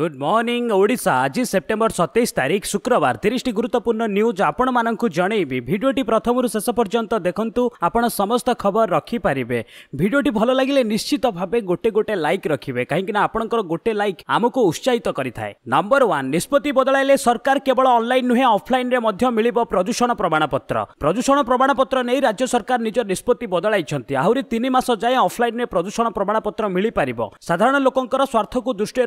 Good morning Odisha आज September सतैस Tariq शुक्रबार गुर्वन् video शेस पर्सन्त कहीँक आप गाहित नंबर वान निष्पत्ति बदलैले सरकार केवल अनल नु अन मियो प्रदूषण प्रमाणपत्र प्रदूषण प्रमाणपत्र राज्य सरकार निज निष्पत्ति बदलै आहुरी तिन जाए अफल प्रदूषण प्रमाणपत्र साधारण लोक स्वर्थको दृष्टि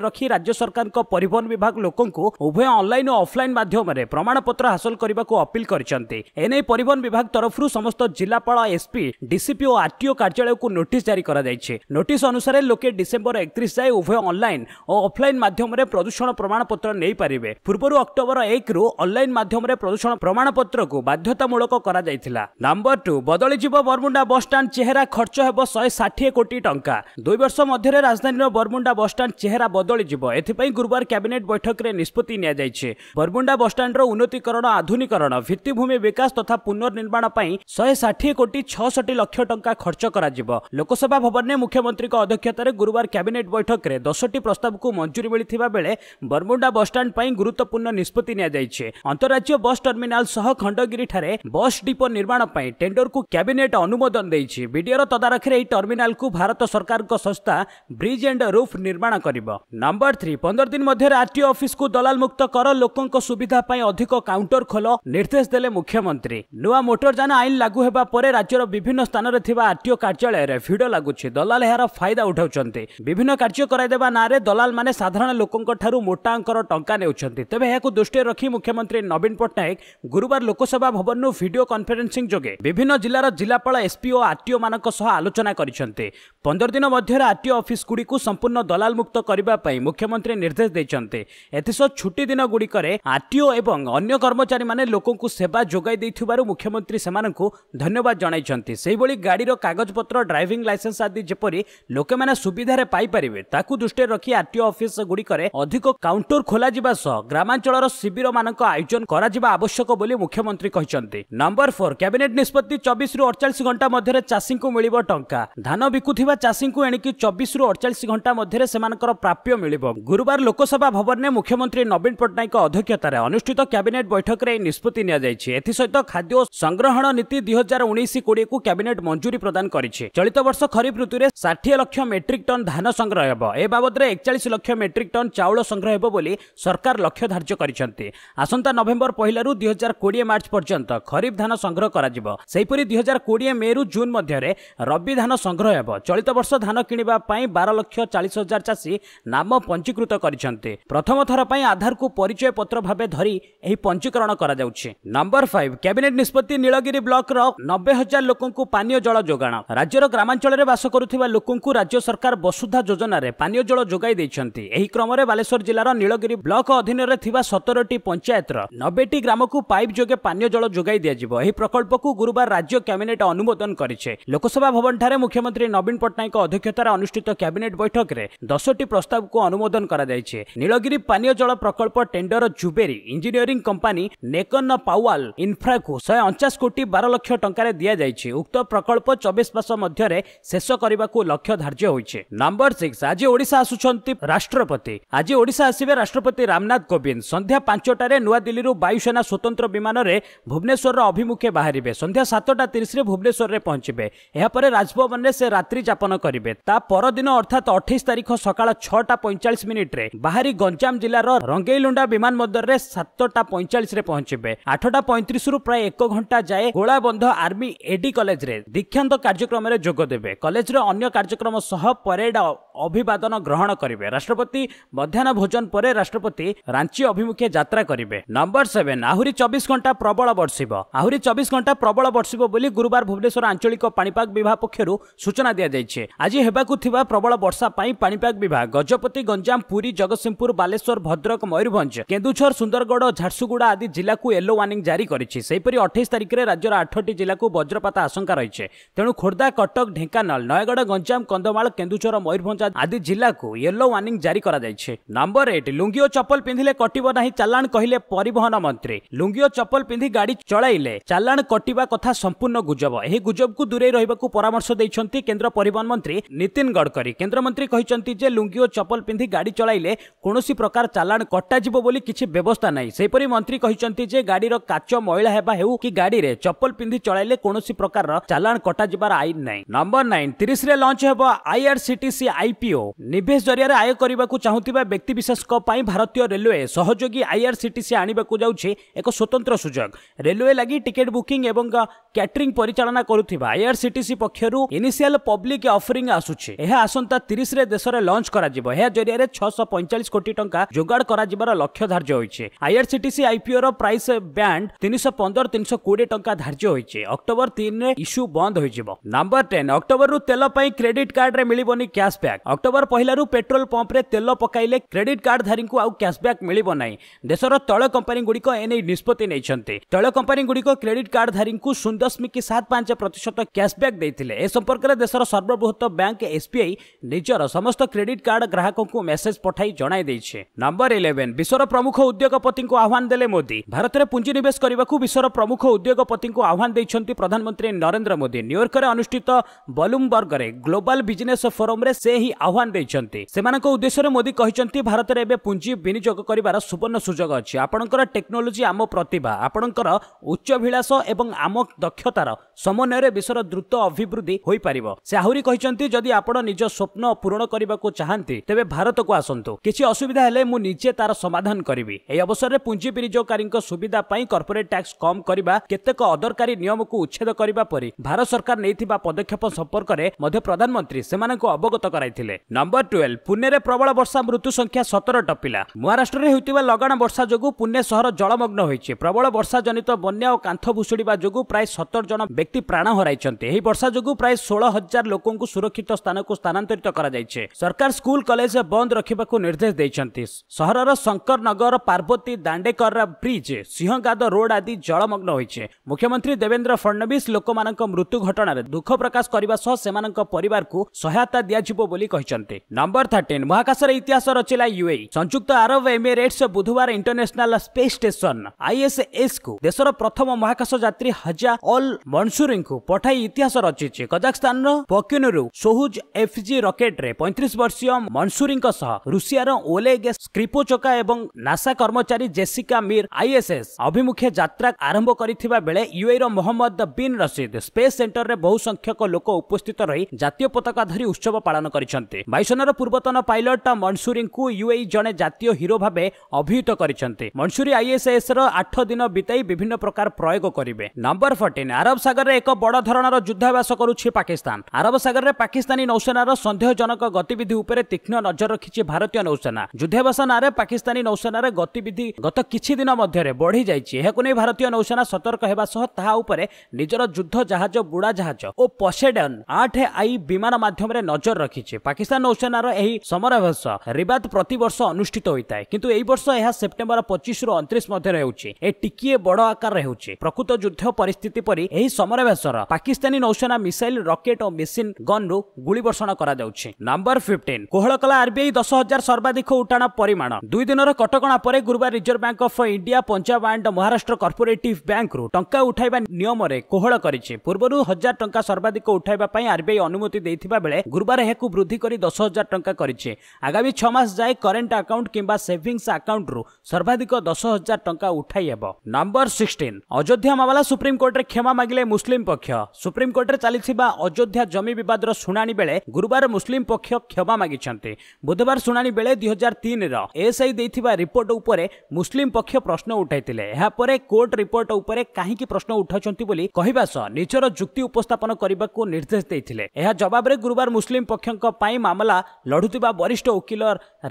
सरकार ସରକାରଙ୍କ ପରିବହନ ବିଭାଗ ଲୋକଙ୍କୁ ଉଭୟ ଅନଲାଇନ୍ ଓ ଅଫଲାଇନ୍ ମାଧ୍ୟମରେ ପ୍ରମାଣପତ୍ର ହାସଲ କରିବାକୁ ଅପିଲ କରିଛନ୍ତି। ଏନେଇ ପରିବହନ ବିଭାଗ ତରଫରୁ ସମସ୍ତ ଜିଲ୍ଲାପାଳ ଏସ୍ପି ଡିସିପି ଓ ଆର୍ଟିଓ କାର୍ଯ୍ୟାଳୟକୁ ନୋଟିସ୍ ଜାରି କରାଯାଇଛି। ନୋଟିସ୍ ଅନୁସାରେ ଲୋକେ ଡିସେମ୍ବର ଏକତିରିଶ ଯାଏ ଉଭୟ ଅନଲାଇନ୍ ଓ ଅଫଲାଇନ୍ ମାଧ୍ୟମରେ ପ୍ରଦୂଷଣ ପ୍ରମାଣପତ୍ର ନେଇପାରିବେ। ପୂର୍ବରୁ ଅକ୍ଟୋବର ଏକରୁ ଅନଲାଇନ୍ ମାଧ୍ୟମରେ ପ୍ରଦୂଷଣ ପ୍ରମାଣପତ୍ରକୁ ବାଧ୍ୟତାମୂଳକ କରାଯାଇଥିଲା। ନମ୍ବର ଟୁ ବଦଳିଯିବ ବରମୁଣ୍ଡା ବସ୍ଷ୍ଟାଣ୍ଡ ଚେହେରା ଖର୍ଚ୍ଚ ହେବ ଶହେ ଷାଠିଏ କୋଟି ଟଙ୍କା। ଦୁଇ ବର୍ଷ ମଧ୍ୟରେ ରାଜଧାନୀର ବରମୁଣ୍ଡା ବସ୍ଷ୍ଟାଣ୍ଡ ଚେହେରା ବଦଳିଯିବ। ଏଥିପାଇଁ ଗୁରୁବାର କ୍ୟାବିନେଟ୍ ବୈଠକରେ ନିଷ୍ପତ୍ତି ନିଆଯାଇଛି ବରମୁଣ୍ଡା ବସ୍ଷ୍ଟାଣ୍ଡର ଉନ୍ନତିକରଣ ଆଧୁନିକରଣ ଭିତ୍ତିଭୂମି ବିକାଶ ତଥା ପୁନର୍ନିର୍ମାଣ ପାଇଁ ଶହେ ଷାଠିଏ କୋଟି ଛଅଷଠି ଲକ୍ଷ ଟଙ୍କା ଖର୍ଚ୍ଚ କରାଯିବ। ଲୋକସଭା ଭବନରେ ମୁଖ୍ୟମନ୍ତ୍ରୀଙ୍କ ଅଧ୍ୟକ୍ଷତାରେ ଗୁରୁବାର କ୍ୟାବିନେଟ୍ ବୈଠକରେ ଦଶଟି ପ୍ରସ୍ତାବକୁ ମଞ୍ଜୁରୀ ମିଳିଥିବା ବେଳେ ବରମୁଣ୍ଡା ବସ୍ଷ୍ଟାଣ୍ଡ ପାଇଁ ଗୁରୁତ୍ୱପୂର୍ଣ୍ଣ ନିଷ୍ପତ୍ତି ନିଆଯାଇଛି। ଅନ୍ତରାଜ୍ୟ ବସ୍ ଟର୍ମିନାଲ ସହ ଖଣ୍ଡଗିରିଠାରେ ବସ୍ ଡିପୋ ନିର୍ମାଣ ପାଇଁ ଟେଣ୍ଡରକୁ କ୍ୟାବିନେଟ୍ ଅନୁମୋଦନ ଦେଇଛି। ବିଡିଓର ତଦାରଖରେ ଏହି ଟର୍ମିନାଲକୁ ଭାରତ ସରକାରଙ୍କ ସଂସ୍ଥା ବ୍ରିଜ୍ ଆଣ୍ଡ ରୁଫ୍ ନିର୍ମାଣ କରିବ। ନମ୍ବର ଥ୍ରୀ ପନ୍ଦର ଦିନ ମଧ୍ୟରେ ଆର୍ଟିଓ ଅଫିସକୁ ଦଲାଲ ମୁକ୍ତ କର ଲୋକଙ୍କ ସୁବିଧା ପାଇଁ ଅଧିକ କାଉଣ୍ଟର ଖୋଲ ନିର୍ଦ୍ଦେଶ ଦେଲେ ମୁଖ୍ୟମନ୍ତ୍ରୀ। ନୂଆ ମୋଟରଯାନ ଆଇନ ଲାଗୁ ହେବା ପରେ ରାଜ୍ୟର ବିଭିନ୍ନ ସ୍ଥାନରେ ଥିବା ଆର୍ଟିଓ କାର୍ଯ୍ୟାଳୟରେ ଭିଡ଼ ଲାଗୁଛି। ଦଲାଲ ଏହାର ଫାଇଦା ଉଠାଉଛନ୍ତି। ବିଭିନ୍ନ କାର୍ଯ୍ୟ କରାଇଦେବା ନାଁରେ ଦଲାଲ ମାନେ ସାଧାରଣ ଲୋକଙ୍କ ଠାରୁ ମୋଟା ଅଙ୍କର ଟଙ୍କା ନେଉଛନ୍ତି। ତେବେ ଏହାକୁ ଦୃଷ୍ଟିରେ ରଖି ମୁଖ୍ୟମନ୍ତ୍ରୀ ନବୀନ ପଟ୍ଟନାୟକ ଗୁରୁବାର ଲୋକସଭା ଭବନରୁ ଭିଡିଓ କନଫରେନ୍ସିଂ ଯୋଗେ ବିଭିନ୍ନ ଜିଲ୍ଲାର ଜିଲ୍ଲାପାଳ ଏସ୍ପି ଓ ଆର୍ଟିଓ ମାନଙ୍କ ସହ ଆଲୋଚନା କରିଛନ୍ତି। ପନ୍ଦର ଦିନ ମଧ୍ୟରେ ଆର୍ଟିଓ ଅଫିସଗୁଡ଼ିକୁ ସମ୍ପୂର୍ଣ୍ଣ ଦଲାଲ ମୁକ୍ତ କରିବା ପାଇଁ ମୁଖ୍ୟମନ୍ତ୍ରୀ ନିର୍ଦ୍ଦେଶ ଦେଇଛନ୍ତି ଏଥିସହ ଛୁଟି ଦିନ ଗୁଡ଼ିକରେ ଆର୍ଟିଓ ଏବଂ ଅନ୍ୟ କର୍ମଚାରୀମାନେ ଲୋକଙ୍କୁ ସେବା ଯୋଗାଇ ଦେଇଥିବାରୁ ମୁଖ୍ୟମନ୍ତ୍ରୀ ସେମାନଙ୍କୁ ଧନ୍ୟବାଦ ଜଣାଇଛନ୍ତି। ସେହିଭଳି ଗାଡ଼ିର କାଗଜପତ୍ର ଡ୍ରାଇଭିଂ ଲାଇସେନ୍ସ ଆଦି ଯେପରି ଲୋକମାନେ ସୁବିଧାରେ ପାଇପାରିବେ ତାକୁ ଦୃଷ୍ଟିରେ ରଖି ଆର୍ଟିଓ ଅଫିସ ଗୁଡ଼ିକରେ ଅଧିକ କାଉଣ୍ଟର ଖୋଲାଯିବା ସହ ଗ୍ରାମାଞ୍ଚଳର ଶିବିରମାନଙ୍କ ଆୟୋଜନ କରାଯିବା ଆବଶ୍ୟକ ବୋଲି ମୁଖ୍ୟମନ୍ତ୍ରୀ କହିଛନ୍ତି। ନମ୍ବର ଫୋର କ୍ୟାବିନେଟ୍ ନିଷ୍ପତ୍ତି ଚବିଶରୁ ଅଡ଼ଚାଳିଶ ଘଣ୍ଟା ମଧ୍ୟରେ ଚାଷୀଙ୍କୁ ମିଳିବ ଟଙ୍କା। ଧାନ ବିକୁଥିବା ଚାଷୀଙ୍କୁ ଏଣିକି ଚବିଶରୁ ଅଡ଼ଚାଳିଶ ଘଣ୍ଟା ମଧ୍ୟରେ ସେମାନଙ୍କର ପ୍ରାପ୍ୟ ମିଳିବ। ଗୁରୁବାର ଲୋକସଭା ଭବନରେ ମୁଖ୍ୟମନ୍ତ୍ରୀ ନବୀନ ପଟ୍ଟନାୟକଙ୍କ ଅଧ୍ୟକ୍ଷତାରେ ଅନୁଷ୍ଠିତ କ୍ୟାବିନେଟ୍ ବୈଠକରେ ଏହି ନିଷ୍ପତ୍ତି ନିଆଯାଇଛି। ଏଥିସହିତ ଖାଦ୍ୟ ଓ ସଂଗ୍ରହଣ ନୀତି ଦୁଇ ହଜାର ଉଣେଇଶ କୋଡ଼ିଏକୁ କ୍ୟାବିନେଟ୍ ମଞ୍ଜୁରୀ ପ୍ରଦାନ କରିଛି। ଚଳିତ ବର୍ଷ ଖରିଫ ଋତୁରେ ଷାଠିଏ ଲକ୍ଷ ମେଟ୍ରିକ୍ ଟନ୍ ଧାନ ସଂଗ୍ରହ ହେବ। ଏ ବାବଦରେ ଏକଚାଳିଶ ଲକ୍ଷ ମେଟ୍ରିକ୍ ଟନ୍ ଚାଉଳ ସଂଗ୍ରହ ହେବ ବୋଲି ସରକାର ଲକ୍ଷ୍ୟ ଧାର୍ଯ୍ୟ କରିଛନ୍ତି। ଆସନ୍ତା ନଭେମ୍ବର ପହିଲାରୁ ଦୁଇ ହଜାର କୋଡ଼ିଏ ମାର୍ଚ୍ଚ ପର୍ଯ୍ୟନ୍ତ ଖରିଫ ଧାନ ସଂଗ୍ରହ କରାଯିବ। ସେହିପରି ଦୁଇ ହଜାର କୋଡ଼ିଏ ମେରୁ ଜୁନ୍ ମଧ୍ୟରେ ରବି ଧାନ ସଂଗ୍ରହ ହେବ। ଚଳିତ ବର୍ଷ ଧାନ କିଣିବା ପାଇଁ ବାର ଲକ୍ଷ ଚାଳିଶ ହଜାର ଚାଷୀ ନାମ ପଞ୍ଜୀକୃତ କରିଛନ୍ତି। ପ୍ରଥମ ଥର ପାଇଁ ଆଧାରକୁ ପରିଚୟ ପତ୍ର ଭାବେ ଧରି ଏହି ପଞ୍ଜୀକରଣ କରାଯାଉଛି। ନମ୍ବର ଫାଇଭ କ୍ୟାବିନେଟ୍ ନିଷ୍ପତ୍ତି ନୀଳଗିରି ବ୍ଲକର ନବେ ହଜାର ଲୋକଙ୍କୁ ପାନୀୟ ଜଳ ଯୋଗାଣ। ରାଜ୍ୟର ଗ୍ରାମାଞ୍ଚଳରେ ବାସ କରୁଥିବା ଲୋକଙ୍କୁ ରାଜ୍ୟ ସରକାର ବସୁଧା ଯୋଜନାରେ ପାନୀୟ ଜଳ ଯୋଗାଇ ଦେଇଛନ୍ତି। ଏହି କ୍ରମରେ ବାଲେଶ୍ୱର ଜିଲ୍ଲାର ନୀଳଗିରି ବ୍ଲକ ଅଧୀନରେ ଥିବା ସତରଟି ପଞ୍ଚାୟତର ନବେଟି ଗ୍ରାମକୁ ପାଇପ୍ ଯୋଗେ ପାନୀୟ ଜଳ ଯୋଗାଇ ଦିଆଯିବ। ଏହି ପ୍ରକଳ୍ପକୁ ଗୁରୁବାର ରାଜ୍ୟ କ୍ୟାବିନେଟ୍ ଅନୁମୋଦନ କରିছে ଲୋକସଭା ଭବନଠାରେ ମୁଖ୍ୟମନ୍ତ୍ରୀ ନବୀନ ପଟ୍ଟନାୟକଙ୍କ ଅଧ୍ୟକ୍ଷତାରେ ଅନୁଷ୍ଠିତ କ୍ୟାବିନେଟ୍ ବୈଠକରେ ଦଶଟି ପ୍ରସ୍ତାବକୁ ଅନୁମୋଦନ କରାଯାଇଛି ନୀଳଗିରି ପାନୀୟ ଜଳ ପ୍ରକଳ୍ପ ଟେଣ୍ଡର ଜୁବେରୀ ଇଞ୍ଜିନିୟରିଂ କମ୍ପାନୀ ନେକନ ପାୱାଲ ଇନଫ୍ରାକୁ ଶହେ ଅଣଚାଶ କୋଟି ବାର ଲକ୍ଷ ଟଙ୍କାରେ ଦିଆଯାଇଛି। ଉକ୍ତ ପ୍ରକଳ୍ପ ଚବିଶ ମାସ ମଧ୍ୟରେ ଶେଷ କରିବାକୁ ଲକ୍ଷ୍ୟ ଧାର୍ଯ୍ୟ ହୋଇଛି। ନମ୍ବର ସିକ୍ସ ଆଜି ଓଡ଼ିଶା ଆସୁଛନ୍ତି ରାଷ୍ଟ୍ରପତି। ଆଜି ଓଡ଼ିଶା ଆସିବେ ରାଷ୍ଟ୍ରପତି ରାମନାଥ କୋବିନ୍ଦ। ସନ୍ଧ୍ୟା ପାଞ୍ଚଟାରେ ନୂଆଦିଲ୍ଲୀରୁ ବାୟୁସେନା ସ୍ୱତନ୍ତ୍ର ବିମାନରେ ଭୁବନେଶ୍ୱରର ଅଭିମୁଖେ ବାହାରିବେ। ସନ୍ଧ୍ୟା ସାତଟା ତିରିଶରେ ଭୁବନେଶ୍ୱରରେ ପହଞ୍ଚିବେ। ଏହାପରେ ରାଜଭବନରେ ସେ ରାତ୍ରି ଯାପନ କରିବେ। ତା ପରଦିନ ଅର୍ଥାତ୍ ଅଠେଇଶ ତାରିଖ ସକାଳ ଛଅଟା ପଇଁଚାଳିଶ ମିନିଟ୍ରେ ବାହାରି ଗଞ୍ଜାମ ଜିଲ୍ଲାର ରଙ୍ଗେଇଲୁଣ୍ଡା ବିମାନ ବନ୍ଦରରେ ସାତଟା ପଇଁଚାଳିଶରେ ପହଞ୍ଚିବେ। ଆଠଟା ପଇଁତିରିଶରୁ ପ୍ରାୟ ଏକ ଘଣ୍ଟା ଯାଏ ଗୋଳାବନ୍ଧ ଆର୍ମି ଏଡି କଲେଜରେ ଦୀକ୍ଷାନ୍ତ କାର୍ଯ୍ୟକ୍ରମରେ ଯୋଗ ଦେବେ। କଲେଜର ଅନ୍ୟ କାର୍ଯ୍ୟକ୍ରମ ସହ ପରେଡ ଅଭିବାଦନ ଗ୍ରହଣ କରିବେ। ରାଷ୍ଟ୍ରପତି ମଧ୍ୟାହ୍ନ ଭୋଜନ ପରେ ରାଷ୍ଟ୍ରପତି ରାଞ୍ଚି ଅଭିମୁଖେ ଯାତ୍ରା କରିବେ। ନମ୍ବର ସେଭେନ ଆହୁରି ଚବିଶ ଘଣ୍ଟା ପ୍ରବଳ ବର୍ଷିବ। ଆହୁରି ଚବିଶ ଘଣ୍ଟା ପ୍ରବଳ ବର୍ଷିବ ବୋଲି ଗୁରୁବାର ଭୁବନେଶ୍ୱର ଆଞ୍ଚଳିକ ପାଣିପାଗ ବିଭାଗ ପକ୍ଷରୁ ସୂଚନା ଦିଆଯାଇଛି। ଆଜି ହେବାକୁ ଥିବା ପ୍ରବଳ ବର୍ଷା ପାଇଁ ପାଣିପାଗ ବିଭାଗ ଗଜପତି ଗଞ୍ଜାମ ପୁରୀ ଜଗତସିଂହପୁର ବାଲେଶ୍ୱର ଭଦ୍ରକ ମୟୂରଭଞ୍ଜ କେନ୍ଦୁଝର ସୁନ୍ଦରଗଡ଼ ଝାରସୁଗୁଡ଼ା ଆଦି ଜିଲ୍ଲାକୁ ୟେଲୋ ୱାର୍ଣ୍ଣିଂ ଜାରି କରିଛି। ସେହିପରି ଅଠେଇଶ ତାରିଖରେ ରାଜ୍ୟର ଆଠଟି ଜିଲ୍ଲାକୁ ବଜ୍ରପାତ ଆଶଙ୍କା ରହିଛି। ତେଣୁ ଖୋର୍ଦ୍ଧା କଟକ ଢେଙ୍କାନାଳ ନୟାଗଡ଼ ଗଞ୍ଜାମ କନ୍ଧମାଳ କେନ୍ଦୁଝର ମୟୂରଭଞ୍ଜ ଆଦି ଜିଲ୍ଲାକୁ ୟେଲୋ ୱାର୍ଣ୍ଣିଂ ଜାରି କରାଯାଇଛି। ନମ୍ବର ଏଇଟ୍ ଲୁଙ୍ଗି ଓ ଚପଲ ପିନ୍ଧିଲେ କଟିବ ନାହିଁ ଚାଲାଣ କହିଲେ ପରିବହନ ମନ୍ତ୍ରୀ। ଲୁଙ୍ଗି ଓ ଚପଲ ପିନ୍ଧି ଗାଡି ଚଳାଇଲେ ଚାଲାଣ କଟିବା କଥା ସମ୍ପୂର୍ଣ୍ଣ ଗୁଜବ। ଏହି ଗୁଜବକୁ ଦୂରେଇ ରହିବାକୁ ପରାମର୍ଶ ଦେଇଛନ୍ତି କେନ୍ଦ୍ର ପରିବହନ ମନ୍ତ୍ରୀ ନୀତିନ ଗଡକରୀ। କେନ୍ଦ୍ରମନ୍ତ୍ରୀ କହିଛନ୍ତି ଯେ ଲୁଙ୍ଗି ଓ ଚପଲ ପିନ୍ଧି ଗାଡି ଚଳାଇଲେ କୌଣସି ପ୍ରକାର ଚାଲାଣ କଟାଯିବ ବୋଲି କିଛି ବ୍ୟବସ୍ଥା ନାହିଁ। ସେହିପରି ମନ୍ତ୍ରୀ କହିଛନ୍ତି ଯେ ଗାଡିର କାଚ ମଇଳା ହେବା ହେଉ କି ଗାଡିରେ ଚପଲ ପିନ୍ଧି ଚଳାଇଲେ କୌଣସି ପ୍ରକାରର ଚାଲାଣ କଟାଯିବାର ଆଇନ ନାହିଁ। ନମ୍ବର ନାଇନ୍ ତିରିଶରେ ଲଞ୍ଚ ହେବ ଆଇଆରସିଟିସି আইপিও। নিবেশ জরিয়ায় আয় করা চাহুবা ব্যক্তিবিশেষ ভারতীয় রেলওয়ে সহযোগী আইআরসিটিসি আনবাক যাচ্ছে এক স্বতন্ত্র সুযোগ রেলওয়ে লাগি টিকেট বুকিং এবং ক্যাটরিং পরিচালনা করুথিবা আইআরসিটিসি পক্ষরু ইনিশিয়াল পব্লিক অফরিং আসুছে এহা আসন্তা 30 রে দেশরে লঞ্চ করা যাব এহা জরিয়ারে 645 কোটি টঙ্কা যোগাড় করা যিবার লক্ষ্য ধার্য হইছে আইআরসিটিসি আইপিও র প্রাইস ব্যান্ড 315 320 টঙ্কা ধার্য হইছে অক্টোবর 3 রে ইস্যু বন্ধ হইজিব নাম্বার 10 অক্টোবর রু তেল পাই ক্রেডিট কার্ড রে মিলিবনি ক্যাশব্যাক ଅକ୍ଟୋବର ପହିଲାରୁ ପେଟ୍ରୋଲ ପମ୍ପରେ ତେଲ ପକାଇଲେ କ୍ରେଡିଟ୍ କାର୍ଡଧାରୀଙ୍କୁ ଆଉ କ୍ୟାଶବ୍ୟାକ୍ ମିଳିବ ନାହିଁ। ଦେଶର ତୈଳ କମ୍ପାନୀଗୁଡ଼ିକ ଏନେଇ ନିଷ୍ପତ୍ତି ନେଇଛନ୍ତି। ତୈଳ କମ୍ପାନୀଗୁଡ଼ିକ କ୍ରେଡିଟ୍ କାର୍ଡଧାରୀଙ୍କୁ ଶୂନ ଦଶମିକ ସାତ ପାଞ୍ଚ ପ୍ରତିଶତ କ୍ୟାଶବ୍ୟାକ୍ ଦେଇଥିଲେ। ଏ ସମ୍ପର୍କରେ ଦେଶର ସର୍ବବୃହତ ବ୍ୟାଙ୍କ ଏସ୍ବିଆଇ ନିଜର ସମସ୍ତ କ୍ରେଡିଟ୍ କାର୍ଡ ଗ୍ରାହକଙ୍କୁ ମେସେଜ ପଠାଇ ଜଣାଇ ଦେଇଛି। ନମ୍ବର ଇଲେଭେନ୍ ବିଶ୍ୱର ପ୍ରମୁଖ ଉଦ୍ୟୋଗପତିଙ୍କୁ ଆହ୍ୱାନ ଦେଲେ ମୋଦି। ଭାରତରେ ପୁଞ୍ଜିନିବେଶ କରିବାକୁ ବିଶ୍ୱର ପ୍ରମୁଖ ଉଦ୍ୟୋଗପତିଙ୍କୁ ଆହ୍ୱାନ ଦେଇଛନ୍ତି ପ୍ରଧାନମନ୍ତ୍ରୀ ନରେନ୍ଦ୍ର ମୋଦି। ନ୍ୟୁୟର୍କରେ ଅନୁଷ୍ଠିତ ବଲୁମବର୍ଗରେ ଗ୍ଲୋବାଲ ବିଜିନେସ୍ ଫୋରମରେ ସେ ଏହି ଆହ୍ୱାନ ଦେଇଛନ୍ତି। ସେମାନଙ୍କ ଉଦ୍ଦେଶ୍ୟରେ ମୋଦି କହିଛନ୍ତି ଭାରତରେ ଏବେ ପୁଞ୍ଜି ବିନିଯୋଗ କରିବାର ସୁବର୍ଣ୍ଣ ସୁଯୋଗ ଅଛି। ଆପଣଙ୍କର ଟେକ୍ନୋଲୋଜି ଆମ ପ୍ରତିଭା ଆପଣଙ୍କର ଉଚ୍ଚଭିଳାଷ ଏବଂ ଆମ ଦକ୍ଷତାର ସମନ୍ୱୟରେ ବିଶ୍ୱର ଦ୍ରୁତ ଅଭିବୃଦ୍ଧି ହୋଇପାରିବ। ସେ ଆହୁରି କହିଛନ୍ତି ଯଦି ଆପଣ ନିଜ ସ୍ୱପ୍ନ ପୂରଣ କରିବାକୁ ଚାହାନ୍ତି ତେବେ ଭାରତକୁ ଆସନ୍ତୁ। କିଛି ଅସୁବିଧା ହେଲେ ମୁଁ ନିଜେ ତାର ସମାଧାନ କରିବି। ଏହି ଅବସରରେ ପୁଞ୍ଜି ବିନିଯୋଗକାରୀଙ୍କ ସୁବିଧା ପାଇଁ କର୍ପୋରେଟ ଟ୍ୟାକ୍ସ କମ୍ କରିବା କେତେକ ଅଦରକାରୀ ନିୟମକୁ ଉଚ୍ଛେଦ କରିବା ପରି ଭାରତ ସରକାର ନେଇଥିବା ପଦକ୍ଷେପ ସମ୍ପର୍କରେ ମଧ୍ୟ ପ୍ରଧାନମନ୍ତ୍ରୀ ସେମାନଙ୍କୁ ଅବଗତ କରାଇଥିଲେ। ନମ୍ବର ଟୁଏଲ୍ଭ ପୁନେରେ ପ୍ରବଳ ବର୍ଷା ମୃତ୍ୟୁ ସଂଖ୍ୟା ସତର ଟପିଲା ମହାରାଷ୍ଟ୍ରରେ ହେଉଥିବା ଲଗାଣ ବର୍ଷା ଯୋଗୁଁ ପୁନେ ସହର ଜଳମଗ୍ନ ହୋଇଛି। ପ୍ରବଳ ବର୍ଷା ଜନିତ ବନ୍ୟା ଓ କାନ୍ଥ ଭୁଷୁଡ଼ିବା ଯୋଗୁଁ ପ୍ରାୟ ସତର ଜଣ ବ୍ୟକ୍ତି ପ୍ରାଣ ହରାଇଛନ୍ତି। ଏହି ବର୍ଷା ଯୋଗୁଁ ପ୍ରାୟ ଷୋହଳ ହଜାର ଲୋକଙ୍କୁ ସୁରକ୍ଷିତ ସ୍ଥାନକୁ ସ୍ଥାନାନ୍ତରିତ କରାଯାଇଛି। ସରକାର ସ୍କୁଲ କଲେଜ ବନ୍ଦ ରଖିବାକୁ ନିର୍ଦ୍ଦେଶ ଦେଇଛନ୍ତି। ସହରର ଶଙ୍କର ନଗର ପାର୍ବତୀ ଦାଣ୍ଡେକର ବ୍ରିଜ ସିଂହଗାଦ ରୋଡ ଆଦି ଜଳମଗ୍ନ ହୋଇଛି। ମୁଖ୍ୟମନ୍ତ୍ରୀ ଦେବେନ୍ଦ୍ର ଫଡନବିସ ଲୋକମାନଙ୍କ ମୃତ୍ୟୁ ଘଟଣାରେ ଦୁଃଖ ପ୍ରକାଶ କରିବା ସହ ସେମାନଙ୍କ ପରିବାରକୁ ସହାୟତା ଦିଆଯିବ ବୋଲି କହିଛନ୍ତି। ନମ୍ବର ଥାର୍ଟିନ୍ ମହାକାଶର ଇତିହାସ ରଚିଲା ୟୁଏ ସଂଯୁକ୍ତ ଆରବ ଏମିରେଟ୍ସ ବୁଧବାର ଇଣ୍ଟରନ୍ୟାସନାଲ ସ୍ପେସ ଷ୍ଟେସନ ଆଇଏସ୍ଏସ୍ କୁ ଦେଶର ପ୍ରଥମ ମହାକାଶ ଯାତ୍ରୀ ହଜା ଅଲ୍ ମନସୁରୀଙ୍କୁ ପଠାଇ ଇତିହାସ ରଚିଛି। କଜାକସ୍ତାନର ପକ୍ୟୁନରୁ ସୋହୁଜ ଏଫ୍ଜି ରକେଟରେ ପଇଁତିରିଶ ବର୍ଷୀୟ ମନସୁରୀଙ୍କ ସହ ରୁଷିଆର ଓଲେଗେ ସ୍କ୍ରିପୋଚୋକା ଏବଂ ନାସା କର୍ମଚାରୀ ଜେସିକା ମିର୍ ଆଇଏସ୍ଏସ୍ ଅଭିମୁଖେ ଯାତ୍ରା ଆରମ୍ଭ କରିଥିବା ବେଳେ ୟୁଏର ମୋହମ୍ମଦ ବିନ୍ ରସିଦ ସ୍ପେସ୍ ସେଣ୍ଟରରେ ବହୁ ସଂଖ୍ୟକ ଲୋକ ଉପସ୍ଥିତ ରହି ଜାତୀୟ ପତାକା ଧରି ଉତ୍ସବ ପାଳନ କରିଛନ୍ତି। ବାୟୁସେନାର ପୂର୍ବତନ ପାଇଲଟ ମନସୁରୀଙ୍କୁ ୟୁଏଇ ଜଣେ ଜାତୀୟ ହିରୋ ଭାବେ ଅଭିହିତ କରିଛନ୍ତି। ମନସୁରୀ ଆଇଏସ୍ଏସ୍ ର ଆଠ ଦିନ ବିତାଇ ବିଭିନ୍ନ ପ୍ରକାର ପ୍ରୟୋଗ କରିବେ। ନମ୍ବର ଫର୍ଟିନ୍ ଆରବ ସାଗରରେ ଏକ ବଡ଼ ଧରଣର ଯୁଦ୍ଧାଭ୍ୟାସ କରୁଛି ପାକିସ୍ତାନ। ଆରବ ସାଗରରେ ପାକିସ୍ତାନୀ ନୌସେନାର ସନ୍ଦେହଜନକ ଗତିବିଧି ଉପରେ ତୀକ୍ଷ୍ଣ ନଜର ରଖିଛି ଭାରତୀୟ ନୌସେନା। ଯୁଦ୍ଧାଭ୍ୟାସ ନାଁରେ ପାକିସ୍ତାନୀ ନୌସେନାର ଗତିବିଧି ଗତ କିଛି ଦିନ ମଧ୍ୟରେ ବଢି ଯାଇଛି ଏହାକୁ ନେଇ ଭାରତୀୟ ନୌସେନା ସତର୍କ ହେବା ସହ ତାହା ଉପରେ ନିଜର ଯୁଦ୍ଧ ଜାହାଜ ବୁଡ଼ା ଜାହାଜ ଓ ପସେଡନ୍ ଆଠ ଆଇ ବିମାନ ମାଧ୍ୟମରେ ନଜର ରଖିଛି। ପାକିସ୍ତାନ ନୌସେନାର ଏହି ସମରାଭ୍ୟାସ ରିବାଦ ପ୍ରତିବର୍ଷ ଅନୁଷ୍ଠିତ ହୋଇଥାଏ। କିନ୍ତୁ ଏହି ବର୍ଷ ଏହା ସେପ୍ଟେମ୍ବର ପଚିଶରୁ ଅଣତିରିଶ ମଧ୍ୟରେ ହେଉଛି। ଏ ଟିକିଏ ବଡ଼ ଆକାରରେ ହେଉଛି। ପ୍ରକୃତ ଯୁଦ୍ଧ ପରିସ୍ଥିତି ପରି ଏହି ସମରାଭ୍ୟାସର ପାକିସ୍ତାନୀ ନୌସେନା ମିସାଇଲ ରକେଟ ଓ ମେସିନ ଗନ୍ରୁ ଗୁଳି ବର୍ଷଣ କରାଯାଉଛି। ନମ୍ବର ଫିଫ୍ଟିନ୍ କୋହଳ ଆରବିଆଇ ଦଶ ହଜାର ସର୍ବାଧିକ ଉଠାଣ ପରିମାଣ। ଦୁଇ ଦିନର କଟକଣା ପରେ ଗୁରୁବାର reserve bank of India Punjab and Maharashtra cooperative ବ୍ୟାଙ୍କରୁ ଟଙ୍କା ଉଠାଇବା ନିୟମରେ କୋହଳ କରିଛି। ପୂର୍ବରୁ ହଜାର ଟଙ୍କା ସର୍ବାଧିକ ଉଠାଇବା ପାଇଁ ଆରବିଆଇ ଅନୁମତି ଦେଇଥିବା ବେଳେ ଗୁରୁବାର ଏହାକୁ ବୃଦ୍ଧି କରି ଦଶ ହଜାର ଟଙ୍କା କରିଛି। ଆଗାମୀ ଛଅ ମାସ ଯାଏ କରେଣ୍ଟ ଆକାଉଣ୍ଟ କିମ୍ବା ସେଭିଂସ ଆକାଉଣ୍ଟରୁ ସର୍ବାଧିକ ଦଶ ହଜାର ଟଙ୍କା ଉଠାଇ ହେବ। ନମ୍ବର ସିକ୍ସଟିନ୍ ଅଯୋଧ୍ୟା ମାମଲା ସୁପ୍ରିମକୋର୍ଟରେ କ୍ଷମା ମାଗିଲେ ମୁସଲିମ ପକ୍ଷ। ସୁପ୍ରିମକୋର୍ଟରେ ଚାଲିଥିବା ଅଯୋଧ୍ୟା ଜମି ବିବାଦର ଶୁଣାଣି ବେଳେ ଗୁରୁବାର ମୁସଲିମ ପକ୍ଷ କ୍ଷମା ମାଗିଛନ୍ତି। ବୁଧବାର ଶୁଣାଣି ବେଳେ ଦୁଇ ହଜାର ତିନିର ଏଏସ୍ଆଇ ଦେଇଥିବା ରିପୋର୍ଟ ଉପରେ ମୁସଲିମ ପକ୍ଷ ପ୍ରଶ୍ନ ଉଠାଇଥିଲେ। ଏହାପରେ କୋର୍ଟ ରିପୋର୍ଟ ଉପରେ କାହିଁକି ପ୍ରଶ୍ନ ଉଠାଉଛନ୍ତି ବୋଲି କହିବା ସହ ନିଜର ଯୁକ୍ତି ଉପସ୍ଥାପନ କରିବାକୁ ନିର୍ଦ୍ଦେଶ ଦେଇଥିଲେ। ଏହା ଜବାବରେ ଗୁରୁବାର ମୁସଲିମ ପକ୍ଷଙ୍କ ପାଇଁ ମାମଲା ଲଢୁଥିବା ବରିଷ୍ଠ ଓକିଲ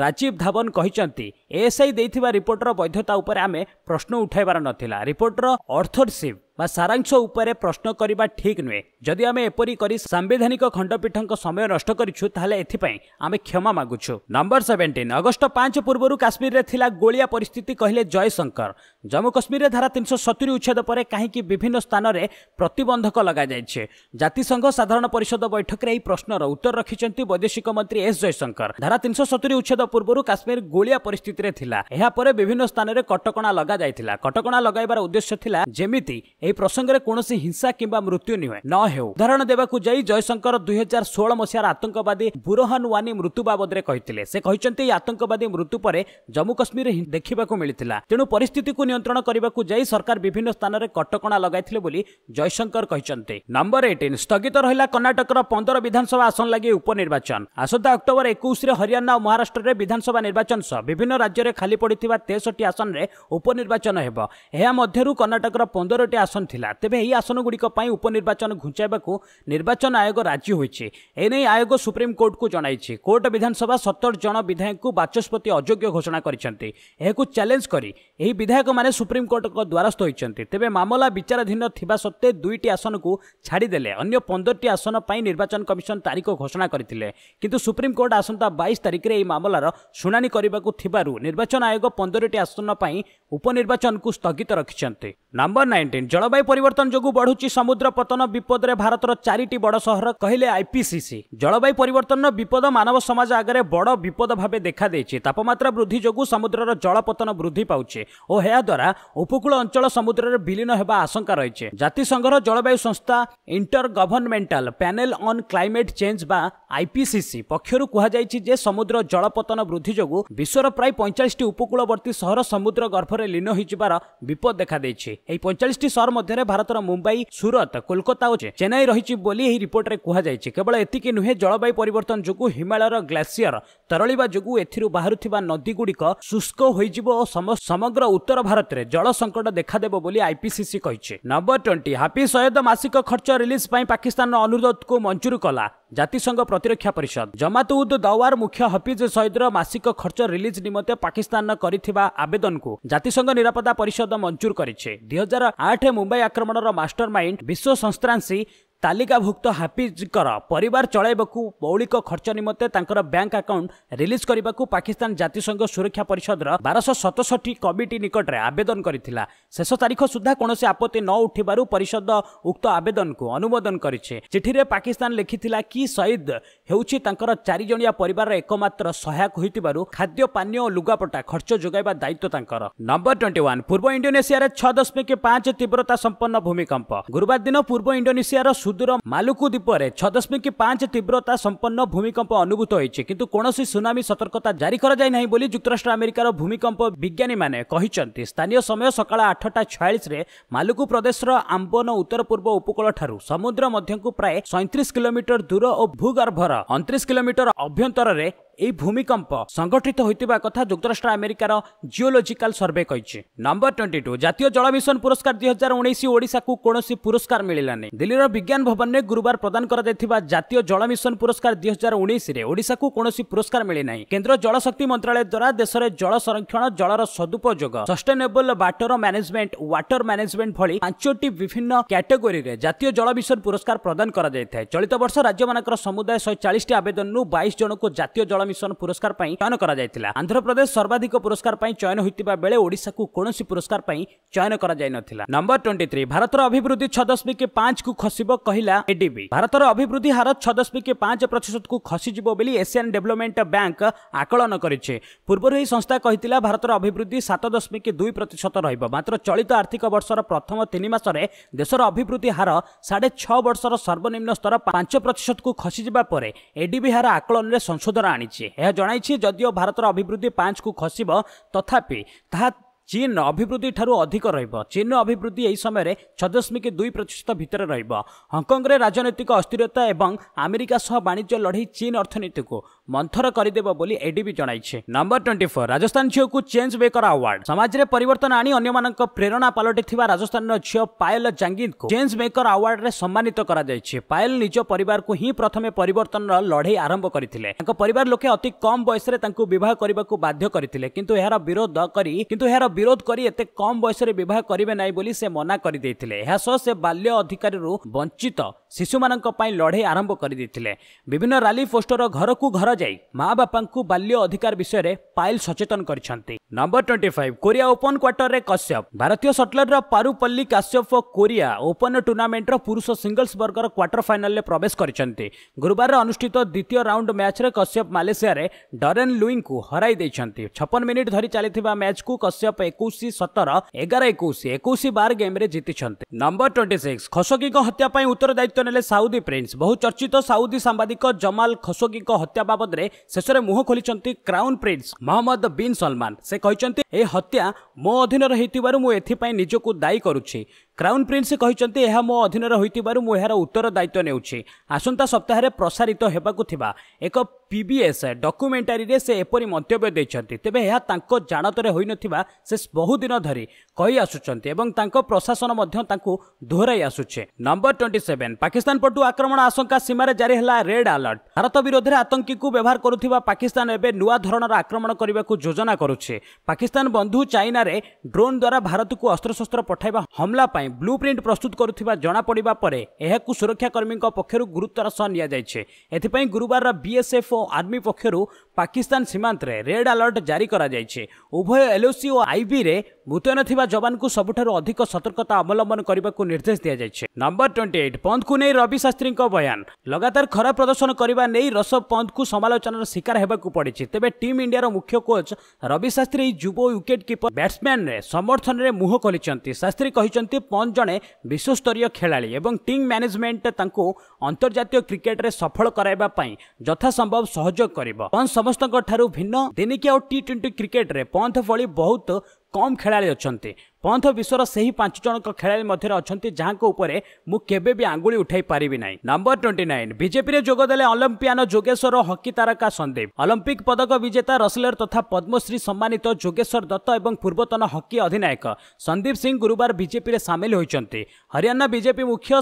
ରାଜୀବ ଧାବନ କହିଛନ୍ତି ଏଏସ୍ଆଇ ଦେଇଥିବା ରିପୋର୍ଟର ବୈଧତା ଉପରେ ଆମେ ପ୍ରଶ୍ନ ଉଠାଇବାର ନଥିଲା। ରିପୋର୍ଟର ଅର୍ଥୋରସିପ୍ ବା ସାରାଂଶ ଉପରେ ପ୍ରଶ୍ନ କରିବା ଠିକ୍ ନୁହେଁ। ଯଦି ଆମେ ଏପରି କରି ସାମ୍ବିଧାନିକ ଖଣ୍ଡପୀଠଙ୍କ ସମୟ ନଷ୍ଟ କରିଛୁ ତାହେଲେ ଏଥିପାଇଁ ଆମେ କ୍ଷମା ମାଗୁଛୁ। ନମ୍ବର ସେଭେଣ୍ଟିନ୍ ଅଗଷ୍ଟ ପାଞ୍ଚ ପୂର୍ବରୁ କାଶ୍ମୀରରେ ଥିଲା ଗୋଳିଆ ପରିସ୍ଥିତି କହିଲେ ଜୟଶଙ୍କର। ଜମ୍ମୁ କାଶ୍ମୀରରେ ଧାରା ତିନିଶହ ସତୁରି ଉଚ୍ଛେଦ ପରେ କାହିଁକି ବିଭିନ୍ନ ସ୍ଥାନରେ ପ୍ରତିବନ୍ଧକ ଲଗାଯାଇଛି? ଜାତିସଂଘ ସାଧାରଣ ପରିଷଦ ବୈଠକରେ ଏହି ପ୍ରଶ୍ନର ଉତ୍ତର ରଖିଛନ୍ତି ବୈଦେଶିକ ମନ୍ତ୍ରୀ ଏସ୍ ଜୟଶଙ୍କର। ଧାରା ତିନିଶହ ସତୁରି ଉଚ୍ଛେଦ ପୂର୍ବରୁ କାଶ୍ମୀର ଗୋଳିଆ ପରିସ୍ଥିତିରେ ଥିଲା। ଏହାପରେ ବିଭିନ୍ନ ସ୍ଥାନରେ କଟକଣା ଲଗାଯାଇଥିଲା। କଟକଣା ଲଗାଇବାର ଉଦ୍ଦେଶ୍ୟ ଥିଲା ଯେମିତି ଏହି ପ୍ରସଙ୍ଗରେ କୌଣସି ହିଂସା କିମ୍ବା ମୃତ୍ୟୁ ନୁହେଁ ନ ହେଉ। ଉଦାହରଣ ଦେବାକୁ ଯାଇ ଜୟଶଙ୍କର ଦୁଇ ହଜାର ଷୋହଳ ମସିହାର ଆତଙ୍କବାଦୀ ବୁରହାନ ୱାନି ମୃତ୍ୟୁ ବାବଦରେ କହିଥିଲେ। ସେ କହିଛନ୍ତି ଏହି ଆତଙ୍କବାଦୀ ମୃତ୍ୟୁ ପରେ ଜମ୍ମୁ କାଶ୍ମୀରରେ ଦେଖିବାକୁ ମିଳିଥିଲା। ତେଣୁ ପରିସ୍ଥିତିକୁ ନିୟନ୍ତ୍ରଣ କରିବାକୁ ଯାଇ ସରକାର ବିଭିନ୍ନ ସ୍ଥାନରେ କଟକଣା ଲଗାଇଥିଲେ ବୋଲି ଜୟଶଙ୍କର କହିଛନ୍ତି। ନମ୍ବର ଏଇଟିନ୍ ସ୍ଥଗିତ ରହିଲା କର୍ଣ୍ଣାଟକର ପନ୍ଦର ବିଧାନସଭା ଆସନ ଲାଗି ଉପନିର୍ବାଚନ। ଆସନ୍ତା ଅକ୍ଟୋବର ଏକୋଇଶରେ ହରିୟାଣା ଓ ମହାରାଷ୍ଟ୍ରରେ ବିଧାନସଭା ନିର୍ବାଚନ ସହ ବିଭିନ୍ନ ରାଜ୍ୟରେ ଖାଲି ପଡ଼ିଥିବା ତେଷଠି ଆସନରେ ଉପନିର୍ବାଚନ ହେବ। ଏହା ମଧ୍ୟରୁ କର୍ଣ୍ଣାଟକର ପନ୍ଦରଟି ଆସନ ଥିଲା। ତେବେ ଏହି ଆସନଗୁଡ଼ିକ ପାଇଁ ଉପନିର୍ବାଚନ ଘୁଞ୍ଚାଇବାକୁ ନିର୍ବାଚନ ଆୟୋଗ ରାଜି ହୋଇଛି। ଏନେଇ ଆୟୋଗ ସୁପ୍ରିମକୋର୍ଟକୁ ଜଣାଇଛି। କୋର୍ଟ ବିଧାନସଭା ସତର ଜଣ ବିଧାୟକଙ୍କୁ ବାଚସ୍ପତି ଅଯୋଗ୍ୟ ଘୋଷଣା କରିଛନ୍ତି। ଏହାକୁ ଚ୍ୟାଲେଞ୍ଜ କରି ଏହି ବିଧାୟକମାନେ ସୁପ୍ରିମକୋର୍ଟଙ୍କ ଦ୍ୱାରସ୍ଥ ହୋଇଛନ୍ତି। ତେବେ ମାମଲା ବିଚାରାଧୀନ ଥିବା ସତ୍ତ୍ୱେ ଦୁଇଟି ଆସନକୁ ଛାଡ଼ିଦେଲେ। ଅନ୍ୟ ପନ୍ଦରଟି ଆସନ ପାଇଁ ନିର୍ବାଚନ କମିଶନ ତାରିଖ ଘୋଷଣା କରିଥିଲେ। କିନ୍ତୁ ସୁପ୍ରିମକୋର୍ଟ ଆସନ୍ତା ବାଇଶ ତାରିଖରେ ଏହି ମାମଲାର ଶୁଣାଣି କରିବାକୁ ଥିବାରୁ ନିର୍ବାଚନ ଆୟୋଗ ପନ୍ଦରଟି ଆସନ ପାଇଁ ଉପନିର୍ବାଚନକୁ ସ୍ଥଗିତ ରଖିଛନ୍ତି। ନମ୍ବର ନାଇଣ୍ଟିନ୍ জলবায়ু পরিবর্তন যোগ বড়ুচি সমুদ্র পতন বিপদরে ভারতর চারিটি বড় সহর কহিলে আইপিসিসি জলবায়ু পরিবর্তন বিপদ মানব সমাজ আগে বড় বিপদ ভাবে দেখা দিয়েছে তাপমাত্রা বৃদ্ধি যোগ সমুদ্রর জলপতন বৃদ্ধি পাচ্ছে ও দ্বারা উপকূল অঞ্চল সমুদ্রের বিলীন হওয়া আশঙ্কা রয়েছে জাতিসংঘর জলবায়ু সংস্থা inter governmental panel on climate change বা আইপিসিসি পক্ষর কুহযাইছি যে সমুদ্র জলপতন বৃদ্ধি যোগ বিশ্বর প্রায় পঁয়চাশটি উপকূলবর্তী সহর সমুদ্র গর্ভরে লীন হয়ে বিপদ দেখা দিয়েছে এই পঁয়চাশটি সহর ମଧ୍ୟରେ ଭାରତର ମୁମ୍ବାଇ ସୁରତ କୋଲକାତା ଓ ଚେନ୍ନାଇ ରହିଛି ବୋଲି ଏହି ରିପୋର୍ଟରେ କୁହାଯାଇଛି। କେବଳ ଏତିକି ନୁହେଁ ଜଳବାୟୁ ପରିବର୍ତ୍ତନ ଯୋଗୁଁ ହିମାଳୟର ଗ୍ଲାସିୟର ତରଳିବା ଯୋଗୁଁ ଏଥିରୁ ବାହାରୁଥିବା ନଦୀଗୁଡ଼ିକ ଶୁଷ୍କ ହୋଇଯିବ ଓ ସମଗ୍ର ଉତ୍ତର ଭାରତରେ ଜଳ ସଙ୍କଟ ଦେଖାଦେବ ବୋଲି ଆଇପିସିସି କହିଛି। ନମ୍ବର ଟ୍ୱେଣ୍ଟି ହାଫିଜ ସୟଦ ମାସିକ ଖର୍ଚ୍ଚ ରିଲିଜ ପାଇଁ ପାକିସ୍ତାନର ଅନୁରୋଧକୁ ମଞ୍ଜୁର କଲା। ଜାତିସଂଘ ପ୍ରତିରକ୍ଷା ପରିଷଦ। ଜମାତ ଉଦ୍ ଦୱାର ମୁଖ୍ୟ ହଫିଜ ସଇଦର ମାସିକ ଖର୍ଚ୍ଚ ରିଲିଜ ନିମନ୍ତେ ପାକିସ୍ତାନ କରିଥିବା ଆବେଦନକୁ ଜାତିସଂଘ ନିରାପତ୍ତା ପରିଷଦ ମଞ୍ଜୁର କରିଛି। ଦୁଇ ହଜାର ଆଠ ମୁମ୍ବାଇ ଆକ୍ରମଣର ମାଷ୍ଟର ମାଇଣ୍ଡ ବିଶ୍ୱ ସଂସ୍ଥାଂଶୀ ତାଲିକାଭୁକ୍ତ ହାଫିଜଙ୍କର ପରିବାର ଚଳାଇବାକୁ ମୌଳିକ ଖର୍ଚ୍ଚ ନିମନ୍ତେ ତାଙ୍କର ବ୍ୟାଙ୍କ ଆକାଉଣ୍ଟ ରିଲିଜ କରିବାକୁ ପାକିସ୍ତାନ ଜାତିସଂଘ ସୁରକ୍ଷା ପରିଷଦର ବାରଶହ ସତଷଠି କମିଟି ନିକଟରେ ଆବେଦନ କରିଥିଲା। ଶେଷ ତାରିଖ ସୁଦ୍ଧା କୌଣସି ଆପତ୍ତି ନ ଉଠିବାରୁ ପରିଷଦ ଉକ୍ତ ଆବେଦନକୁ ଅନୁମୋଦନ କରିଛି। ଚିଠିରେ ପାକିସ୍ତାନ ଲେଖିଥିଲା କି ସଇଦ ହେଉଛି ତାଙ୍କର ଚାରିଜଣିଆ ପରିବାରର ଏକମାତ୍ର ସହାୟକ ହୋଇଥିବାରୁ ଖାଦ୍ୟ ପାନୀୟ ଓ ଲୁଗାପଟା ଖର୍ଚ୍ଚ ଯୋଗାଇବା ଦାୟିତ୍ୱ ତାଙ୍କର। ନମ୍ବର ଟ୍ୱେଣ୍ଟି ୱାନ୍ ପୂର୍ବ ଇଣ୍ଡୋନେସିଆରେ ଛଅ ଦଶମିକ ପାଞ୍ଚ ତୀବ୍ରତା ସମ୍ପନ୍ନ ଭୂମିକମ୍ପ। ଗୁରୁବାର ଦିନ ପୂର୍ବ ଇଣ୍ଡୋନେସିଆର ସୁଦୂର ମାଲୁକୁ ଦ୍ୱୀପରେ ଛଅ ଦଶମିକ ପାଞ୍ଚ ତୀବ୍ରତା ସମ୍ପନ୍ନ ଭୂମିକମ୍ପ ଅନୁଭୂତ ହୋଇଛି। କିନ୍ତୁ କୌଣସି ସୁନାମି ସତର୍କତା ଜାରି କରାଯାଇ ନାହିଁ ବୋଲି ଯୁକ୍ତରାଷ୍ଟ୍ର ଆମେରିକାର ଭୂମିକମ୍ପ ବିଜ୍ଞାନୀମାନେ କହିଛନ୍ତି। ସ୍ଥାନୀୟ ସମୟ ସକାଳ ଆଠଟା ଛୟାଳିଶରେ ମାଲୁକୁ ପ୍ରଦେଶର ଆମ୍ବନ ଉତ୍ତର ପୂର୍ବ ଉପକୂଳଠାରୁ ସମୁଦ୍ର ମଧ୍ୟକୁ ପ୍ରାୟ ସଇଁତିରିଶ କିଲୋମିଟର ଦୂର ଓ ଭୂଗର୍ଭର ଅଣତିରିଶ କିଲୋମିଟର ଅଭ୍ୟନ୍ତରରେ ଏହି ଭୂମିକମ୍ପ ସଂଗଠିତ ହୋଇଥିବା କଥା ଯୁକ୍ତରାଷ୍ଟ୍ର ଆମେରିକାର ଜିଓଲୋଜିକାଲ ସର୍ଭେ କହିଛି। ନମ୍ବର ଟ୍ୱେଣ୍ଟି ଟୁ ଜାତୀୟ ଜଳ ମିଶନ ପୁରସ୍କାର ଦୁଇ ହଜାର ଉଣେଇଶ ଓଡ଼ିଶାକୁ କୌଣସି ପୁରସ୍କାର ମିଳିଲାନି। ଦିଲ୍ଲୀର ବିଜ୍ଞାନ ଭବନରେ ଗୁରୁବାର ପ୍ରଦାନ କରାଯାଇଥିବା ଜାତୀୟ ଜଳ ମିଶନ ପୁରସ୍କାର ଦୁଇ ହଜାର ଉଣେଇଶରେ ଓଡ଼ିଶାକୁ କୌଣସି ପୁରସ୍କାର ମିଳିନାହିଁ। କେନ୍ଦ୍ର ଜଳଶକ୍ତି ମନ୍ତ୍ରାଳୟ ଦ୍ୱାରା ଦେଶରେ ଜଳ ସଂରକ୍ଷଣ ଜଳର ସଦୁପଯୋଗ sustainable water management water management ଭଳି ପାଞ୍ଚଟି ବିଭିନ୍ନ କ୍ୟାଟେଗୋରୀରେ ଜାତୀୟ ଜଳ ମିଶନ ପୁରସ୍କାର ପ୍ରଦାନ କରାଯାଇଥାଏ। ଚଳିତ ବର୍ଷ ରାଜ୍ୟମାନଙ୍କର ସମୁଦାୟ ଶହେ ଚାଳିଶଟି ଆବେଦନରୁ ବାଇଶ ଜଣଙ୍କୁ ଜାତୀୟ ଜଳ ମିଶନ ପୁରସ୍କାର ପାଇଁ ଚୟନ କରାଯାଇଥିଲା। ଆନ୍ଧ୍ରପ୍ରଦେଶ ସର୍ବାଧିକ ପୁରସ୍କାର ପାଇଁ ଚୟନ ହୋଇଥିବା ବେଳେ ଓଡ଼ିଶାକୁ କୌଣସି ପୁରସ୍କାର ପାଇଁ ଚୟନ କରାଯାଇନଥିଲା। ନମ୍ବର ଟ୍ୱେଣ୍ଟି ଥ୍ରୀ ଭାରତର ଅଭିବୃଦ୍ଧି ଛଅ ଦଶମିକ ପାଞ୍ଚକୁ ଖସିବ କହିଲା ଏଡିବି ଭାରତର ଅଭିବୃଦ୍ଧି ହାର ଛଅ ଦଶମିକ ପାଞ୍ଚ ପ୍ରତିଶତକୁ ଖସିଯିବ ବୋଲି ଏସିଆନ୍ ଡେଭଲପମେଣ୍ଟ ବ୍ୟାଙ୍କ ଆକଳନ କରିଛି। ପୂର୍ବରୁ ଏହି ସଂସ୍ଥା କହିଥିଲା ଭାରତର ଅଭିବୃଦ୍ଧି ସାତ ଦଶମିକ ଦୁଇ ପ୍ରତିଶତ ରହିବ। ମାତ୍ର ଚଳିତ ଆର୍ଥିକ ବର୍ଷର ପ୍ରଥମ ତିନି ମାସରେ ଦେଶର ଅଭିବୃଦ୍ଧି ହାର ସାଢ଼େ ଛଅ ବର୍ଷର ସର୍ବନିମ୍ନ ସ୍ତର ପାଞ୍ଚ ପ୍ରତିଶତକୁ ଖସିଯିବା ପରେ ଏଡିବି ହାର ଆକଳନରେ ସଂଶୋଧନ ଆଣିଛି। ଏହା ଜଣାଇଛି ଯଦିଓ ଭାରତର ଅଭିବୃଦ୍ଧି ପାଞ୍ଚକୁ ଖସିବ ତଥାପି ତାହା ଚୀନର ଅଭିବୃଦ୍ଧି ଠାରୁ ଅଧିକ ରହିବ। ଚୀନର ଅଭିବୃଦ୍ଧି ଏହି ସମୟରେ ଛଅ ଦଶମିକ ଦୁଇ ପ୍ରତିଶତ ଭିତରେ ରହିବ। ହଂକଂରେ ରାଜନୈତିକ ଅସ୍ଥିରତା ଏବଂ ଆମେରିକା ସହ ବାଣିଜ୍ୟ ଲଢ଼େଇ ଚୀନ ଅର୍ଥନୀତିକୁ ମନ୍ଥର କରିଦେବ ବୋଲି ଏଡିବି ଜଣାଇଛି। ନମ୍ବର ଟ୍ୱେଣ୍ଟି ଫୋର୍ ରାଜସ୍ଥାନ ଝିଅକୁ ଚେଞ୍ଜ ମେକର ଆୱାର୍ଡ ସମାଜରେ ପରିବର୍ତ୍ତନ ଆଣି ଅନ୍ୟମାନଙ୍କ ପ୍ରେରଣା ପାଲଟିଥିବା ରାଜସ୍ଥାନର ଝିଅ ପାୟଲ ଜାଙ୍ଗିଦଙ୍କୁ ଚେଞ୍ଜ ମେକର ଆୱାର୍ଡରେ ସମ୍ମାନିତ କରାଯାଇଛି। ପାୟଲ ନିଜ ପରିବାରକୁ ହିଁ ପ୍ରଥମେ ପରିବର୍ତ୍ତନର ଲଢେଇ ଆରମ୍ଭ କରିଥିଲେ। ତାଙ୍କ ପରିବାର ଲୋକେ ଅତି କମ୍ ବୟସରେ ତାଙ୍କୁ ବିବାହ କରିବାକୁ ବାଧ୍ୟ କରିଥିଲେ। କିନ୍ତୁ ଏହାର ବିରୋଧ କରି କିନ୍ତୁ ଏହାର ବିରୋଧ କରି ଏତେ କମ୍ ବୟସରେ ବିବାହ କରିବେ ନାହିଁ ବୋଲି ସେ ମନା କରିଦେଇଥିଲେ। ଏହା ସହ ସେ ବାଲ୍ୟ ଅଧିକାରୀରୁ ବଞ୍ଚିତ ଶିଶୁମାନଙ୍କ ପାଇଁ ଲଢ଼େଇ ଆରମ୍ଭ କରିଦେଇଥିଲେ। ବିଭିନ୍ନ ରାଲି ପୋଷ୍ଟର ଘରକୁ ଘର ଯାଇ ମା ବାପାଙ୍କୁ ବାଲ୍ୟ ଅଧିକାର ବିଷୟରେ ପାଇଲ ସଚେତନ କରିଛନ୍ତି। Number twenty five Korea open କ୍ୱାର୍ଟରରେ କଶ୍ୟପ। ଭାରତୀୟ shuttler Parupalli Kashyap Korea open ଟୁର୍ଣ୍ଣାମେଣ୍ଟର ପୁରୁଷ ସିଙ୍ଗଲ୍ସ ବର୍ଗର କ୍ୱାର୍ଟର ଫାଇନାଲରେ ପ୍ରବେଶ କରିଛନ୍ତି। ଗୁରୁବାର ଅନୁଷ୍ଠିତ ଦ୍ୱିତୀୟ ରାଉଣ୍ଡ ମ୍ୟାଚ୍ରେ କଶ୍ୟପ ମାଲେସିଆରେ ଡରେନ୍ ଲୁଇଙ୍କୁ ହରାଇ ଦେଇଛନ୍ତି। ଛପନ ମିନିଟ୍ ଧରି ଚାଲିଥିବା ମ୍ୟାଚ୍କୁ କଶ୍ୟପ ଏକୋଇଶ ସତର ଏଗାର ଏକୋଇଶ ଏକୋଇଶ ବାର ଗେମ୍ରେ ଜିତିଛନ୍ତି। ନମ୍ବର ଟ୍ୱେଣ୍ଟି ସିକ୍ସ ଖସୋଗିଙ୍କ ହତ୍ୟା ପାଇଁ ଉତ୍ତରଦାୟିତ୍ୱ ନେଲେ ସାଉଦି ପ୍ରିନ୍ସ। ବହୁ ଚର୍ଚ୍ଚିତ ସାଉଦି ସାମ୍ବାଦିକ ଜମାଲ ଖସୋଗିଙ୍କ ହତ୍ୟା ବାବଦରେ ଶେଷରେ ମୁହଁ ଖୋଲିଛନ୍ତି crown prince Mohammed bin Salman. ସେ କହିଛନ୍ତି ଏହି ହତ୍ୟା ମୋ ଅଧୀନରେ ହୋଇଥିବାରୁ ମୁଁ ଏଥିପାଇଁ ନିଜକୁ ଦାୟୀ କରୁଛି। କ୍ରାଉନ୍ ପ୍ରିନ୍ସ କହିଛନ୍ତି ଏହା ମୋ ଅଧୀନରେ ହୋଇଥିବାରୁ ମୁଁ ଏହାର ଉତ୍ତରଦାୟିତ୍ୱ ନେଉଛି। ଆସନ୍ତା ସପ୍ତାହରେ ପ୍ରସାରିତ ହେବାକୁ ଥିବା ଏକ ପିବିଏସ୍ ଡକୁମେଣ୍ଟାରୀରେ ସେ ଏପରି ମନ୍ତବ୍ୟ ଦେଇଛନ୍ତି। ତେବେ ଏହା ତାଙ୍କ ଜାଣତରେ ହୋଇନଥିବା ସେ ବହୁଦିନ ଧରି କହି ଆସୁଛନ୍ତି ଏବଂ ତାଙ୍କ ପ୍ରଶାସନ ମଧ୍ୟ ତାଙ୍କୁ ଦୋହରାଇ ଆସୁଛି। ନମ୍ବର ଟ୍ୱେଣ୍ଟି ସେଭେନ୍ ପାକିସ୍ତାନ ପଟୁ ଆକ୍ରମଣ ଆଶଙ୍କା ସୀମାରେ ଜାରି ହେଲା ରେଡ୍ ଆଲର୍ଟ। ଭାରତ ବିରୋଧରେ ଆତଙ୍କୀକୁ ବ୍ୟବହାର କରୁଥିବା ପାକିସ୍ତାନ ଏବେ ନୂଆ ଧରଣର ଆକ୍ରମଣ କରିବାକୁ ଯୋଜନା କରୁଛି। ପାକିସ୍ତାନ ବନ୍ଧୁ ଚାଇନାରେ ଡ୍ରୋନ୍ ଦ୍ୱାରା ଭାରତକୁ ଅସ୍ତ୍ରଶସ୍ତ୍ର ପଠାଇବା ହମଲା ପାଇଁ ବ୍ଲୁ ପ୍ରିଣ୍ଟ ପ୍ରସ୍ତୁତ କରୁଥିବା ଜଣାପଡ଼ିବା ପରେ ଏହାକୁ ସୁରକ୍ଷାକର୍ମୀଙ୍କ ପକ୍ଷରୁ ଗୁରୁତ୍ୱର ସହ ନିଆଯାଇଛି। ଏଥିପାଇଁ ଗୁରୁବାର ବିଏସ୍ଏଫ୍ ଓ ଆର୍ମି ପକ୍ଷରୁ ପାକିସ୍ତାନ ସୀମାନ୍ତରେ ରେଡ୍ ଆଲର୍ଟ ଜାରି କରାଯାଇଛି। ଉଭୟ ଏଲ୍ଓସି ଓ ଆଇବିରେ ମୁତୟନ ଥିବା ଯବାନଙ୍କୁ ସବୁଠାରୁ ଅଧିକ ସତର୍କତା ଅବଲମ୍ବନ କରିବାକୁ ନିର୍ଦ୍ଦେଶ ଦିଆଯାଇଛି। ନମ୍ବର ଟ୍ୱେଣ୍ଟି ଏଇଟ୍ ପନ୍ଥକୁ ନେଇ ରବି ଶାସ୍ତ୍ରୀଙ୍କ ବୟାନ। ଲଗାତାର ଖରାପ ପ୍ରଦର୍ଶନ କରିବା ନେଇ ରସବ ପନ୍ଥକୁ ସମାଲୋଚନାର ଶିକାର ହେବାକୁ ପଡ଼ିଛି। ତେବେ ଟିମ୍ ଇଣ୍ଡିଆର ମୁଖ୍ୟ କୋଚ୍ ରବି ଶାସ୍ତ୍ରୀ ଯୁବ ୱିକେଟ୍ କିପର ବ୍ୟାଟ୍ସମ୍ୟାନ୍ରେ ସମର୍ଥନରେ ମୁହଁ ଖୋଲିଛନ୍ତି। ଶାସ୍ତ୍ରୀ କହିଛନ୍ତି ପନ୍ଥ ଜଣେ ବିଶ୍ୱସ୍ତରୀୟ ଖେଳାଳି ଏବଂ ଟିମ୍ ମ୍ୟାନେଜମେଣ୍ଟ ତାଙ୍କୁ ଅନ୍ତର୍ଜାତୀୟ କ୍ରିକେଟରେ ସଫଳ କରାଇବା ପାଇଁ ଯଥାସମ୍ଭବ ସହଯୋଗ କରିବ। ପନ୍ଥ ସମସ୍ତଙ୍କ ଠାରୁ ଭିନ୍ନ। ଦିନିକିଆ ଓ ଟି ଟ୍ୱେଣ୍ଟି କ୍ରିକେଟରେ ପନ୍ଥ ଭଳି ବହୁତ କମ୍ ଖେଳାଳି ଅଛନ୍ତି। ପନ୍ଥ ବିଶ୍ୱର ସେହି ପାଞ୍ଚ ଜଣଙ୍କ ଖେଳାଳି ମଧ୍ୟରେ ଅଛନ୍ତି ଯାହାଙ୍କ ଉପରେ ମୁଁ କେବେ ବି ଆଙ୍ଗୁଳି ଉଠାଇ ପାରିବି ନାହିଁ। ନମ୍ବର ଟ୍ୱେଣ୍ଟି ନାଇନ୍ ବିଜେପିରେ ଯୋଗଦେଲେ ଅଲମ୍ପିଆନ ଯୋଗେଶ୍ୱର ହକି ତାରକା ସନ୍ଦୀପ। ଅଲମ୍ପିକ ପଦକ ବିଜେତା ରସଲର ତଥା ପଦ୍ମଶ୍ରୀ ସମ୍ମାନିତ ଯୋଗେଶ୍ୱର ଦତ୍ତ ଏବଂ ପୂର୍ବତନ ହକି ଅଧିନାୟକ ସନ୍ଦୀପ ସିଂ ଗୁରୁବାର ବିଜେପିରେ ସାମିଲ ହୋଇଛନ୍ତି। ହରିୟାଣା ବିଜେପି ମୁଖ୍ୟ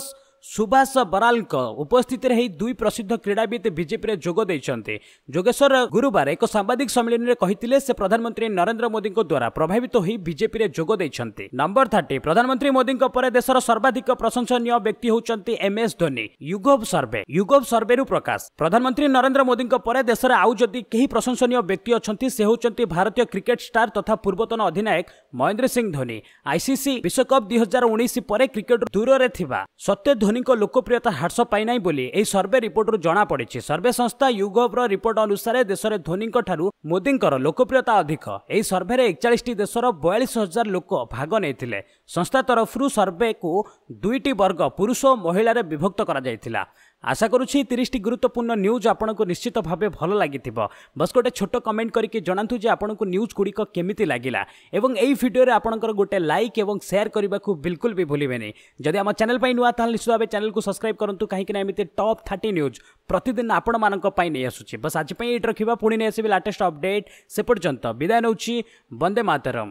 ସୁଭାଷ ବରାଲଙ୍କ ଉପସ୍ଥିତିରେ ଏହି ଦୁଇ ପ୍ରସିଦ୍ଧ କ୍ରୀଡ଼ାବିତ୍ ବିଜେପିରେ ଯୋଗ ଦେଇଛନ୍ତି। ଯୋଗେଶ୍ୱର ଗୁରୁବାର ଏକ ସାମ୍ବାଦିକ ସମ୍ମିଳନୀରେ କହିଥିଲେ ସେ ପ୍ରଧାନମନ୍ତ୍ରୀ ନରେନ୍ଦ୍ର ମୋଦିଙ୍କ ଦ୍ୱାରା ପ୍ରଭାବିତ ହୋଇ ବିଜେପିରେ ଯୋଗ ଦେଇଛନ୍ତି। ନମ୍ବର ଥାର୍ଟି ପ୍ରଧାନମନ୍ତ୍ରୀ ମୋଦିଙ୍କ ପରେ ଦେଶର ସର୍ବାଧିକ ପ୍ରଶଂସନୀୟ ବ୍ୟକ୍ତି ହେଉଛନ୍ତି MS Dhoni YouGov survey YouGov ସର୍ଭେରୁ ପ୍ରକାଶ। ପ୍ରଧାନମନ୍ତ୍ରୀ ନରେନ୍ଦ୍ର ମୋଦିଙ୍କ ପରେ ଦେଶରେ ଆଉ ଯଦି କେହି ପ୍ରଶଂସନୀୟ ବ୍ୟକ୍ତି ଅଛନ୍ତି ସେ ହେଉଛନ୍ତି ଭାରତୀୟ କ୍ରିକେଟ ଷ୍ଟାର ତଥା ପୂର୍ବତନ ଅଧିନାୟକ ମହେନ୍ଦ୍ର ସିଂ ଧୋନି। ଆଇସିସି ବିଶ୍ୱକପ୍ ଦୁଇ ହଜାର ଉଣେଇଶ ପରେ କ୍ରିକେଟ ଦୂରରେ ଥିବା ସତ୍ୟ ଧୋନିଙ୍କ ଲୋକପ୍ରିୟତା ହ୍ରାସ ପାଇନାହିଁ ବୋଲି ଏହି ସର୍ଭେ ରିପୋର୍ଟରୁ ଜଣାପଡ଼ିଛି। ସର୍ଭେ ସଂସ୍ଥା ୟୁଗୋଭର ରିପୋର୍ଟ ଅନୁସାରେ ଦେଶରେ ଧୋନିଙ୍କ ଠାରୁ ମୋଦିଙ୍କର ଲୋକପ୍ରିୟତା ଅଧିକ। ଏହି ସର୍ଭେରେ ଏକଚାଳିଶଟି ଦେଶର ବୟାଳିଶ ହଜାର ଲୋକ ଭାଗ ନେଇଥିଲେ। ସଂସ୍ଥା ତରଫରୁ ସର୍ଭେକୁ ଦୁଇଟି ବର୍ଗ ପୁରୁଷ ଓ ମହିଳାରେ ବିଭକ୍ତ କରାଯାଇଥିଲା। আশা করুছি তিরিশটি গুরুত্বপূর্ণ নিউজ আপনার নিশ্চিত ভাবে ভালো লাগিথিব বস গোটে ছোট কমেন্ট করি জনাতু যে আপনার নিউজ গুড়ি কেমিতি লাগিলা এবং এই ভিডিওরে আপনার গোটে লাইক এবং সেয়ার করা বিলকুল বি ভুলবেনি যদি আমার চ্যানেল নূয়া তাহলে নিশ্চিত ভাবে চ্যানেল সবসক্রাইব করতু কিন্তু এমনি টপ থার্টি নিউজ প্রতিদিন আপনার নিয়ে আসুচি বস আজপাই এটি রাখা পুঁ নিয়ে আসবে লাটেস্ট অপডেট সে পর্যন্ত বিদায় নেছি বন্দে মাতরম